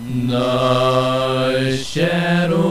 No shadow.